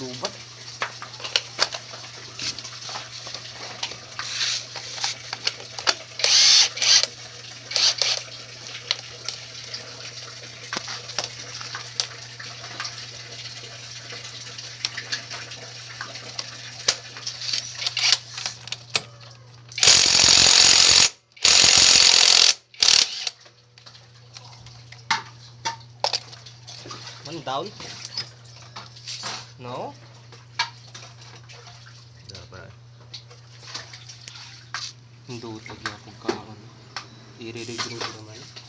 luôn vít mình tới No? Dapat. Hindi talaga akong kaon. Iririg-rig naman.